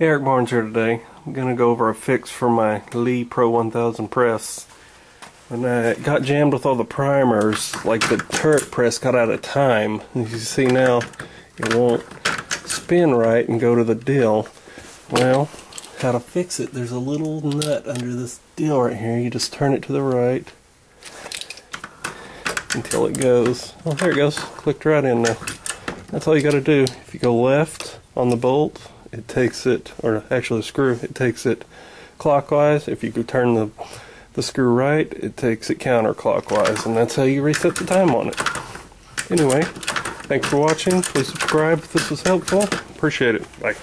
Eric Barnes here today. I'm going to go over a fix for my Lee Pro 1000 press. When I got jammed with all the primers, like the turret press got out of time. As you see now, it won't spin right and go to the dill. Well, how to fix it, there's a little nut under this dill right here. You just turn it to the right until it goes. Oh, there it goes. Clicked right in now. That's all you got to do. If you go left on the bolt, it takes it, or actually screw, it takes it clockwise. If you turn the, the screw right, it takes it counterclockwise, and that's how you reset the time on it. Anyway, thanks for watching. Please subscribe if this was helpful. Appreciate it. Bye.